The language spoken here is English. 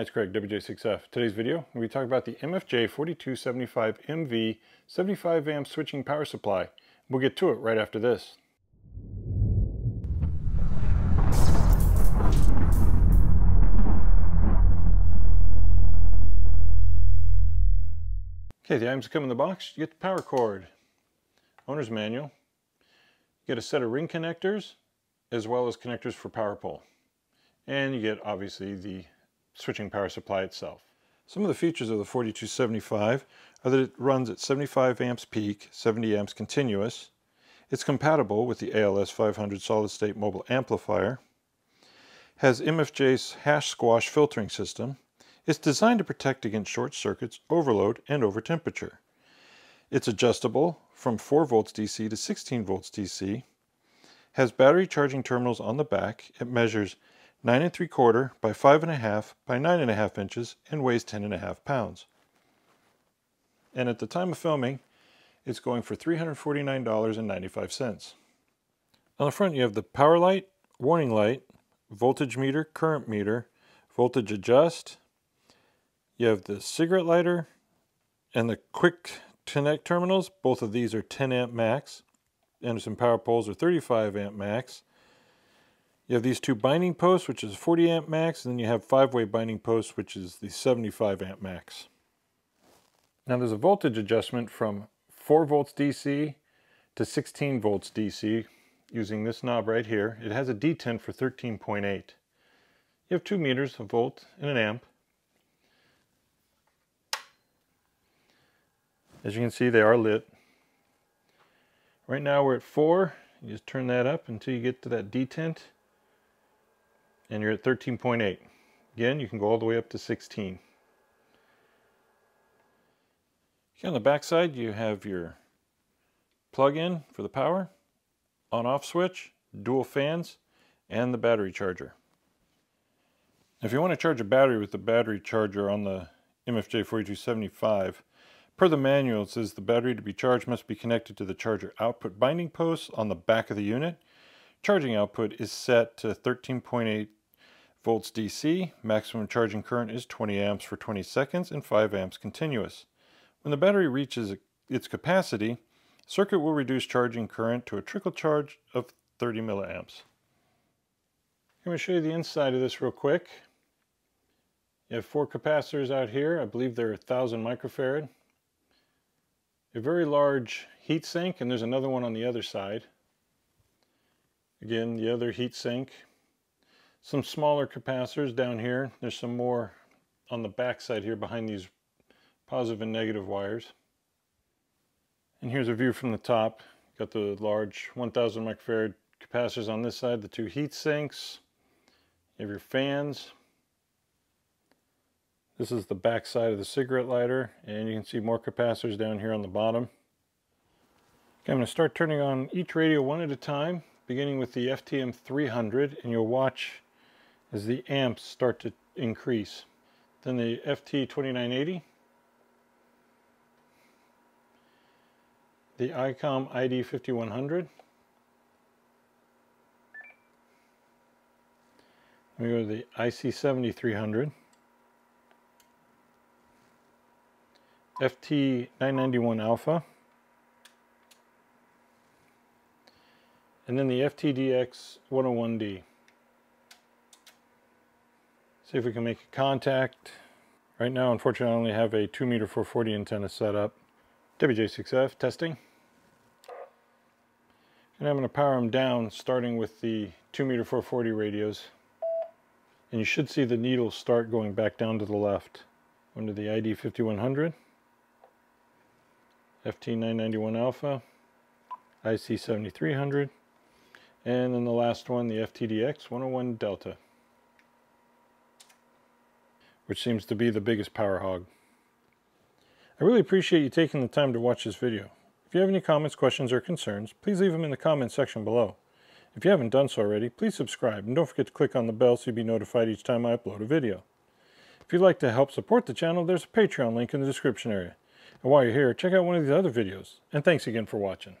It's Craig, WJ6F. Today's video, we talk about the MFJ 4275MV 75 amp switching power supply. We'll get to it right after this. Okay, the items come in the box. You get the power cord, owner's manual, you get a set of ring connectors, as well as connectors for power pole. And you get, obviously, the switching power supply itself. Some of the features of the 4275 are that it runs at 75 amps peak, 70 amps continuous. It's compatible with the ALS 500 solid state mobile amplifier. Has MFJ's hash squash filtering system. It's designed to protect against short circuits, overload, and over temperature. It's adjustable from 4 volts DC to 16 volts DC. Has battery charging terminals on the back. It measures 9 and 3 quarter by 5 and a half by 9 and a half inches and weighs 10 and a half pounds. And at the time of filming, it's going for $349.95. On the front you have the power light, warning light, voltage meter, current meter, voltage adjust. You have the cigarette lighter and the quick connect terminals. Both of these are 10 amp max. Anderson power poles are 35 amp max. You have these two binding posts, which is 40 amp max, and then you have five-way binding posts, which is the 75 amp max. Now there's a voltage adjustment from 4 volts DC to 16 volts DC using this knob right here. It has a detent for 13.8. You have two meters, a volt and an amp. As you can see, they are lit. Right now we're at 4. You just turn that up until you get to that detent and you're at 13.8. Again, you can go all the way up to 16. Okay, on the back side, you have your plug-in for the power, on-off switch, dual fans, and the battery charger. If you want to charge a battery with the battery charger on the MFJ 4275, per the manual it says the battery to be charged must be connected to the charger output binding post on the back of the unit. Charging output is set to 13.8 volts DC, maximum charging current is 20 amps for 20 seconds and 5 amps continuous. When the battery reaches its capacity, circuit will reduce charging current to a trickle charge of 30 milliamps. I'm going to show you the inside of this real quick. You have four capacitors out here. I believe they're 1000 microfarad. A very large heat sink, and there's another one on the other side. Again, the other heat sink some smaller capacitors down here. There's some more on the back side here behind these positive and negative wires. And here's a view from the top. Got the large 1000 microfarad capacitors on this side, the two heat sinks. You have your fans. This is the back side of the cigarette lighter, and you can see more capacitors down here on the bottom. Okay, I'm going to start turning on each radio one at a time, beginning with the FTM 300, and you'll watch as the amps start to increase. Then the FT2980, the ICOM ID5100, we go to the IC7300, FT991 Alpha, and then the FTDX 101D. See if we can make a contact. Right now, unfortunately, I only have a 2 meter 440 antenna set up. WJ6F testing. And I'm going to power them down starting with the 2 meter 440 radios. And you should see the needle start going back down to the left. Under the ID5100, FT991 Alpha, IC7300, and then the last one, the FTDX 101 Delta which seems to be the biggest power hog. I really appreciate you taking the time to watch this video. If you have any comments, questions, or concerns, please leave them in the comments section below. If you haven't done so already, please subscribe and don't forget to click on the bell so you'll be notified each time I upload a video. If you'd like to help support the channel, there's a Patreon link in the description area. And while you're here, check out one of these other videos. And thanks again for watching.